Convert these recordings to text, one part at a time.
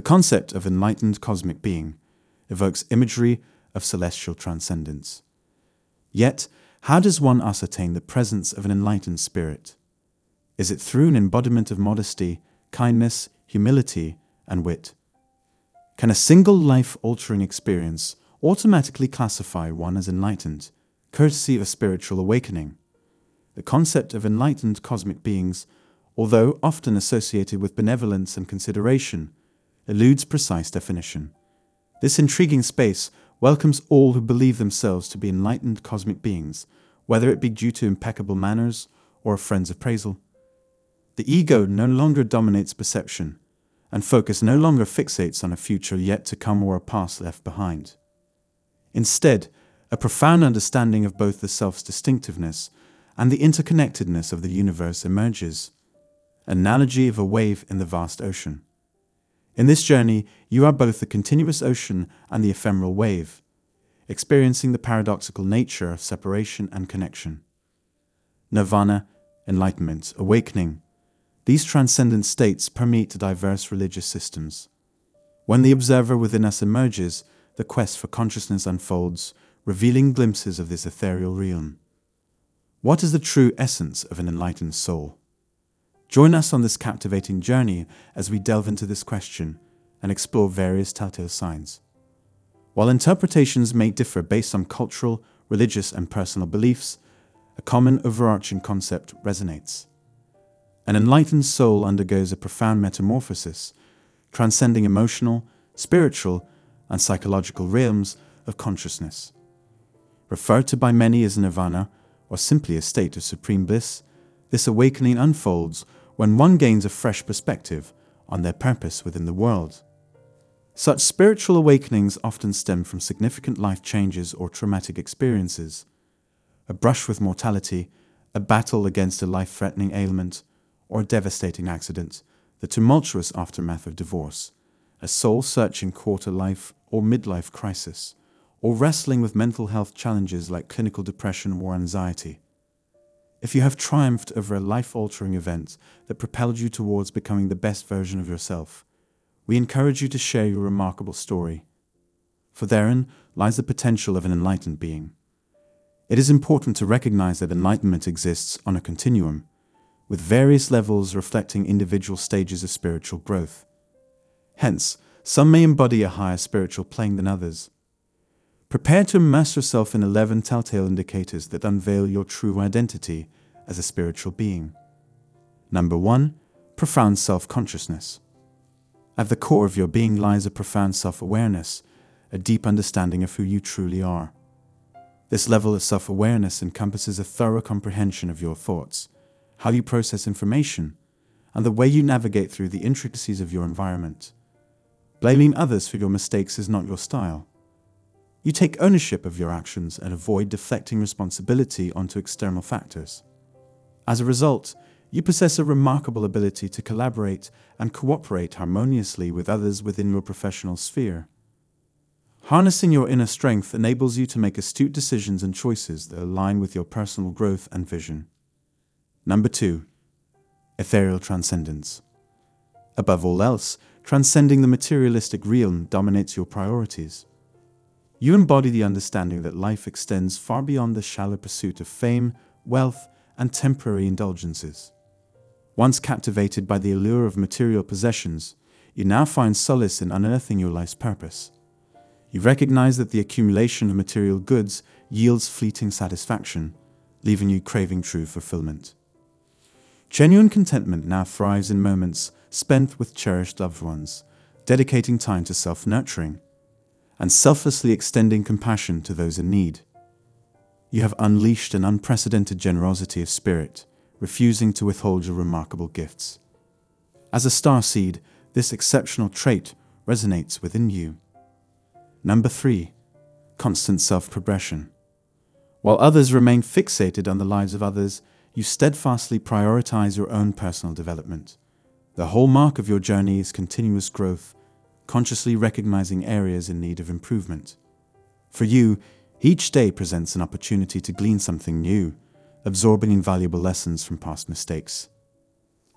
The concept of enlightened cosmic being evokes imagery of celestial transcendence. Yet, how does one ascertain the presence of an enlightened spirit? Is it through an embodiment of modesty, kindness, humility, and wit? Can a single life altering experience automatically classify one as enlightened, courtesy of spiritual awakening? The concept of enlightened cosmic beings, although often associated with benevolence and consideration, eludes precise definition. This intriguing space welcomes all who believe themselves to be enlightened cosmic beings, whether it be due to impeccable manners or a friend's appraisal. The ego no longer dominates perception, and focus no longer fixates on a future yet to come or a past left behind. Instead, a profound understanding of both the self's distinctiveness and the interconnectedness of the universe emerges, analogy of a wave in the vast ocean. In this journey, you are both the continuous ocean and the ephemeral wave, experiencing the paradoxical nature of separation and connection. Nirvana, enlightenment, awakening, these transcendent states permeate diverse religious systems. When the observer within us emerges, the quest for consciousness unfolds, revealing glimpses of this ethereal realm. What is the true essence of an enlightened soul? Join us on this captivating journey as we delve into this question and explore various telltale signs. While interpretations may differ based on cultural, religious, and personal beliefs, a common overarching concept resonates. An enlightened soul undergoes a profound metamorphosis, transcending emotional, spiritual, and psychological realms of consciousness. Referred to by many as nirvana, or simply a state of supreme bliss, this awakening unfolds when one gains a fresh perspective on their purpose within the world. Such spiritual awakenings often stem from significant life changes or traumatic experiences. A brush with mortality, a battle against a life threatening ailment, or a devastating accident, the tumultuous aftermath of divorce, a soul searching quarter life or midlife crisis, or wrestling with mental health challenges like clinical depression or anxiety. If you have triumphed over a life altering event that propelled you towards becoming the best version of yourself, we encourage you to share your remarkable story. For therein lies the potential of an enlightened being. It is important to recognize that enlightenment exists on a continuum, with various levels reflecting individual stages of spiritual growth. Hence, some may embody a higher spiritual plane than others. Prepare to immerse yourself in 11 telltale indicators that unveil your true identity as a spiritual being. Number 1. Profound self consciousness. At the core of your being lies a profound self awareness, a deep understanding of who you truly are. This level of self awareness encompasses a thorough comprehension of your thoughts, how you process information, and the way you navigate through the intricacies of your environment. Blaming others for your mistakes is not your style. You take ownership of your actions and avoid deflecting responsibility onto external factors. As a result, you possess a remarkable ability to collaborate and cooperate harmoniously with others within your professional sphere. Harnessing your inner strength enables you to make astute decisions and choices that align with your personal growth and vision. Number two, ethereal transcendence. Above all else, transcending the materialistic realm dominates your priorities. You embody the understanding that life extends far beyond the shallow pursuit of fame, wealth, and temporary indulgences. Once captivated by the allure of material possessions, you now find solace in unearthing your life's purpose. You recognize that the accumulation of material goods yields fleeting satisfaction, leaving you craving true fulfillment. Genuine contentment now thrives in moments spent with cherished loved ones, dedicating time to self nurturing and selflessly extending compassion to those in need. You have unleashed an unprecedented generosity of spirit, refusing to withhold your remarkable gifts. As a star seed, this exceptional trait resonates within you. Number three, constant self progression. While others remain fixated on the lives of others, you steadfastly prioritize your own personal development. The hallmark of your journey is continuous growth consciously recognizing areas in need of improvement. For you, each day presents an opportunity to glean something new, absorbing invaluable lessons from past mistakes.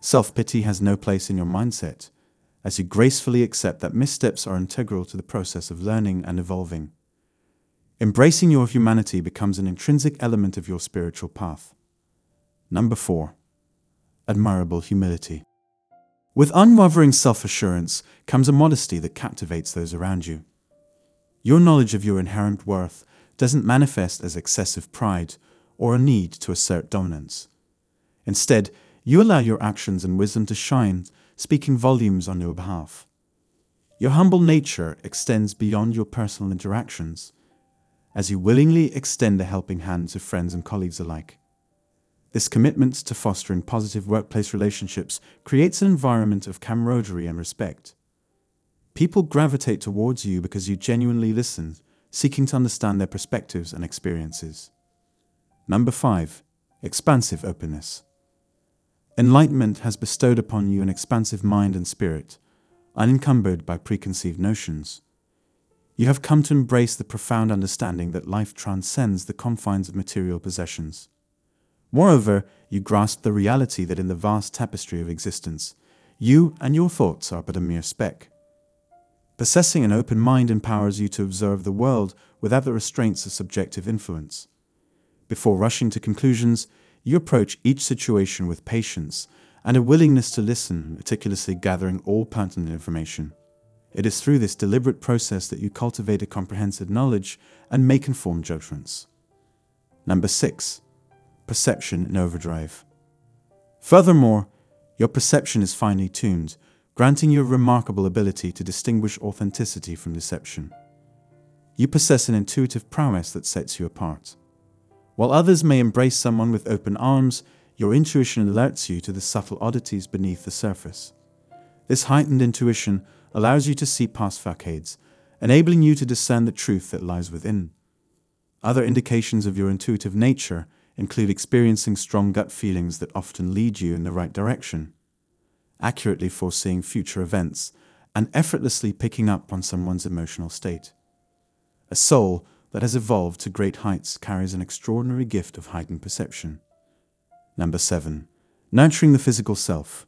Self pity has no place in your mindset, as you gracefully accept that missteps are integral to the process of learning and evolving. Embracing your humanity becomes an intrinsic element of your spiritual path. Number four, admirable humility. With unwavering self assurance comes a modesty that captivates those around you. Your knowledge of your inherent worth doesn't manifest as excessive pride or a need to assert dominance. Instead, you allow your actions and wisdom to shine, speaking volumes on your behalf. Your humble nature extends beyond your personal interactions as you willingly extend a helping hand to friends and colleagues alike. This commitment to fostering positive workplace relationships creates an environment of camaraderie and respect. People gravitate towards you because you genuinely listen, seeking to understand their perspectives and experiences. Number five, expansive openness. Enlightenment has bestowed upon you an expansive mind and spirit, unencumbered by preconceived notions. You have come to embrace the profound understanding that life transcends the confines of material possessions. Moreover, you grasp the reality that in the vast tapestry of existence, you and your thoughts are but a mere speck. Possessing an open mind empowers you to observe the world without the restraints of subjective influence. Before rushing to conclusions, you approach each situation with patience and a willingness to listen, meticulously gathering all pertinent information. It is through this deliberate process that you cultivate a comprehensive knowledge and make informed judgments. Number six, perception in overdrive. Furthermore, your perception is finely tuned, granting you a remarkable ability to distinguish authenticity from deception. You possess an intuitive prowess that sets you apart. While others may embrace someone with open arms, your intuition alerts you to the subtle oddities beneath the surface. This heightened intuition allows you to see past facades, enabling you to discern the truth that lies within. Other indications of your intuitive nature include experiencing strong gut feelings that often lead you in the right direction, accurately foreseeing future events, and effortlessly picking up on someone's emotional state. A soul that has evolved to great heights carries an extraordinary gift of heightened perception. Number 7. Nurturing the physical self.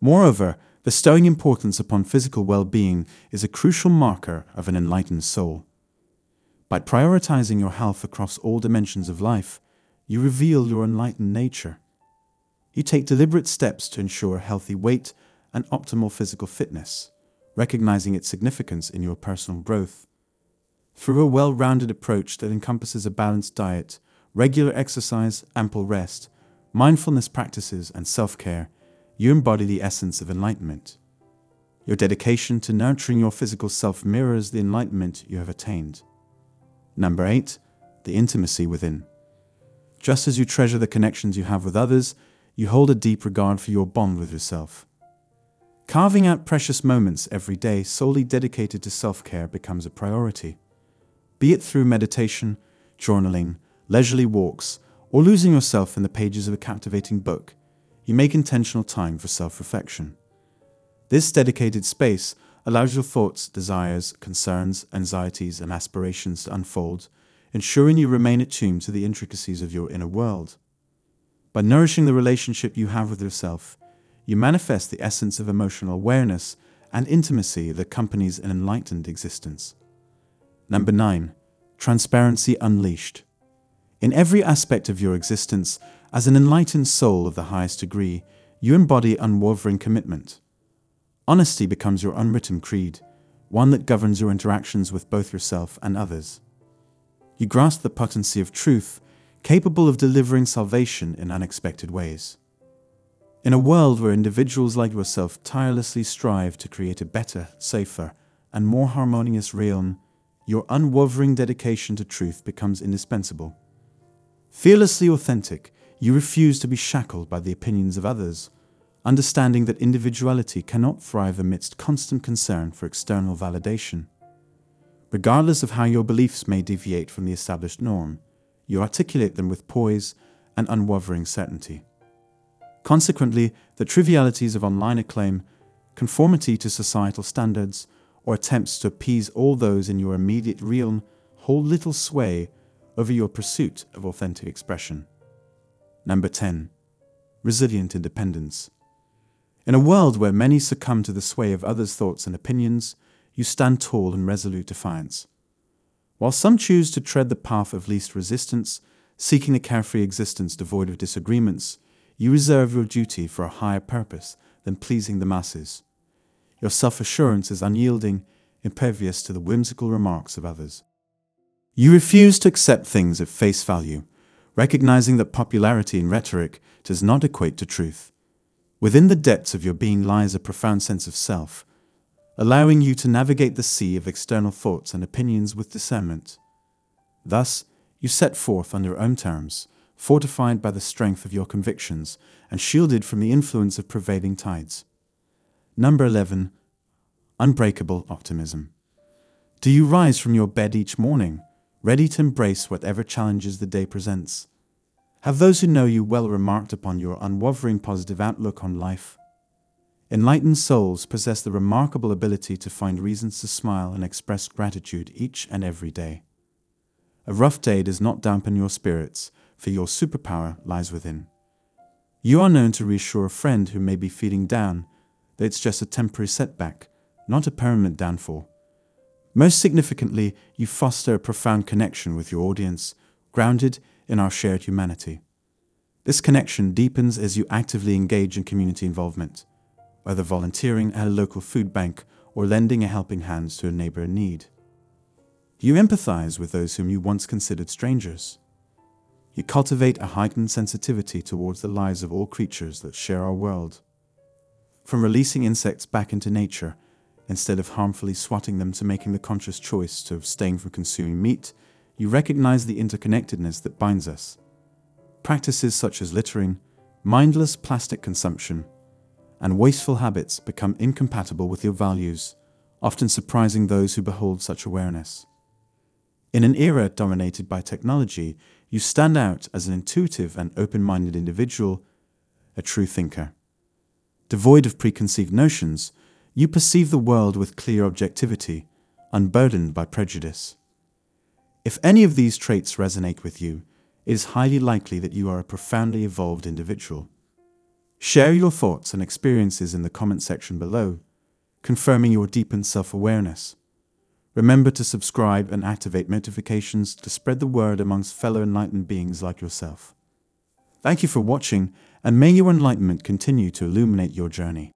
Moreover, bestowing importance upon physical well being is a crucial marker of an enlightened soul. By prioritizing your health across all dimensions of life, you reveal your enlightened nature. You take deliberate steps to ensure healthy weight and optimal physical fitness, recognizing its significance in your personal growth. Through a well rounded approach that encompasses a balanced diet, regular exercise, ample rest, mindfulness practices, and self care, you embody the essence of enlightenment. Your dedication to nurturing your physical self mirrors the enlightenment you have attained. Number eight, the intimacy within. Just as you treasure the connections you have with others, you hold a deep regard for your bond with yourself. Carving out precious moments every day solely dedicated to self care becomes a priority be it through meditation, journaling, leisurely walks, or losing yourself in the pages of a captivating book, you make intentional time for self reflection. This dedicated space allows your thoughts, desires, concerns, anxieties, and aspirations to unfold, ensuring you remain attuned to the intricacies of your inner world. By nourishing the relationship you have with yourself, you manifest the essence of emotional awareness and intimacy that accompanies an enlightened existence. Number 9. Transparency Unleashed. In every aspect of your existence, as an enlightened soul of the highest degree, you embody unwavering commitment. Honesty becomes your unwritten creed, one that governs your interactions with both yourself and others. You grasp the potency of truth, capable of delivering salvation in unexpected ways. In a world where individuals like yourself tirelessly strive to create a better, safer, and more harmonious realm, your unwavering dedication to truth becomes indispensable. Fearlessly authentic, you refuse to be shackled by the opinions of others, understanding that individuality cannot thrive amidst constant concern for external validation. Regardless of how your beliefs may deviate from the established norm, you articulate them with poise and unwavering certainty. Consequently, the trivialities of online acclaim, conformity to societal standards, or attempts to appease all those in your immediate realm hold little sway over your pursuit of authentic expression. Number 10. Resilient independence. In a world where many succumb to the sway of others' thoughts and opinions, you stand tall in resolute defiance. While some choose to tread the path of least resistance, seeking a carefree existence devoid of disagreements, you reserve your duty for a higher purpose than pleasing the masses. Your self assurance is unyielding, impervious to the whimsical remarks of others. You refuse to accept things at face value, recognizing that popularity in rhetoric does not equate to truth. Within the depths of your being lies a profound sense of self, allowing you to navigate the sea of external thoughts and opinions with discernment. Thus, you set forth on your own terms, fortified by the strength of your convictions and shielded from the influence of prevailing tides. Number 11. Unbreakable optimism. Do you rise from your bed each morning, ready to embrace whatever challenges the day presents? Have those who know you well remarked upon your unwavering positive outlook on life? Enlightened souls possess the remarkable ability to find reasons to smile and express gratitude each and every day. A rough day does not dampen your spirits, for your superpower lies within. You are known to reassure a friend who may be feeling down that it's just a temporary setback, not a permanent downfall. Most significantly, you foster a profound connection with your audience, grounded in our shared humanity. This connection deepens as you actively engage in community involvement, whether volunteering at a local food bank or lending a helping hand to a neighbor in need. You empathize with those whom you once considered strangers. You cultivate a heightened sensitivity towards the lives of all creatures that share our world. From releasing insects back into nature, instead of harmfully swatting them to making the conscious choice to abstain from consuming meat, you recognize the interconnectedness that binds us. Practices such as littering, mindless plastic consumption, and wasteful habits become incompatible with your values, often surprising those who behold such awareness. In an era dominated by technology, you stand out as an intuitive and open minded individual, a true thinker. Devoid of preconceived notions, you perceive the world with clear objectivity, unburdened by prejudice. If any of these traits resonate with you, it is highly likely that you are a profoundly evolved individual. Share your thoughts and experiences in the comment section below, confirming your deepened self awareness. Remember to subscribe and activate notifications to spread the word amongst fellow enlightened beings like yourself. Thank you for watching, and may your enlightenment continue to illuminate your journey.